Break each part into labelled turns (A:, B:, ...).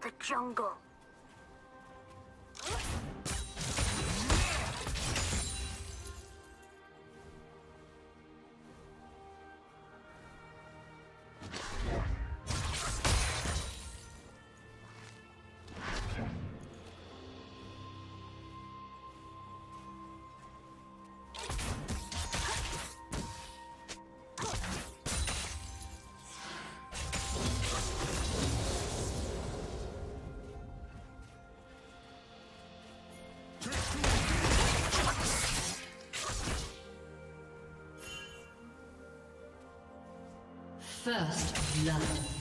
A: the jungle.
B: First blood.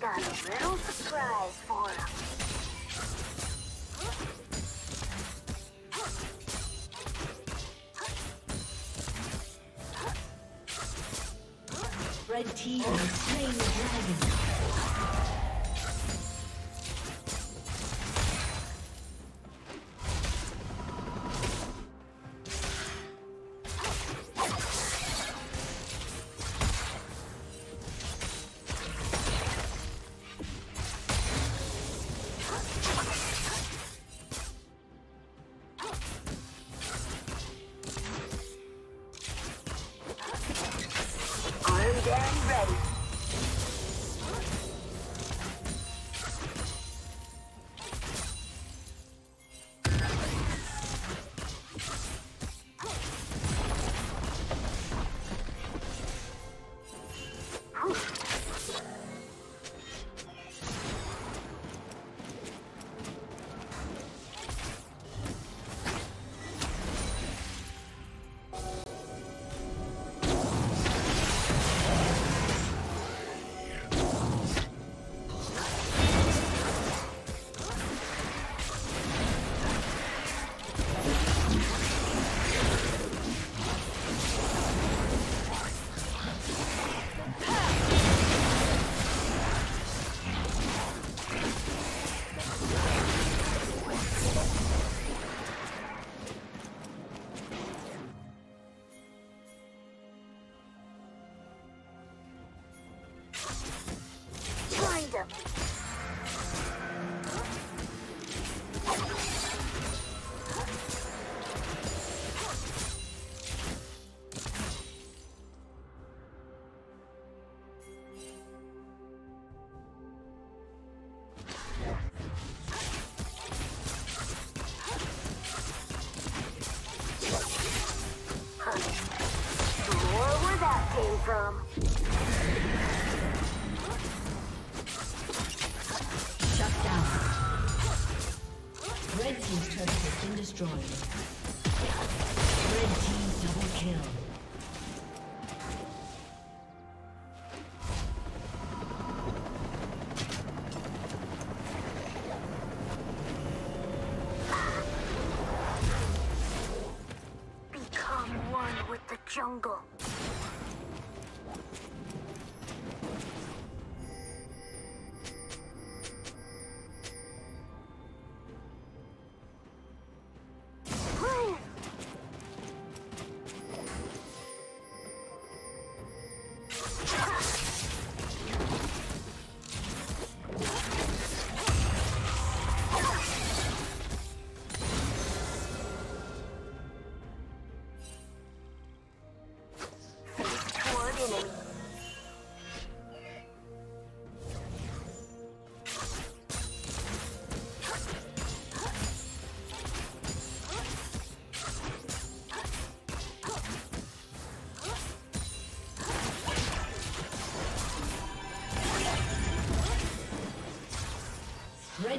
A: Got a little surprise for.
B: Red team slain the dragon.
A: Armed and ready. Jungle.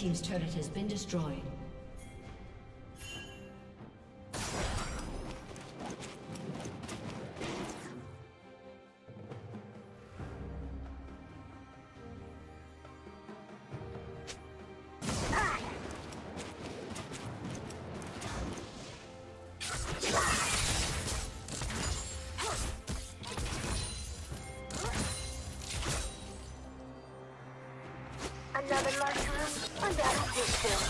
B: Team's turret has been destroyed.
A: Another Unbalanced system.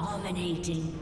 B: Dominating.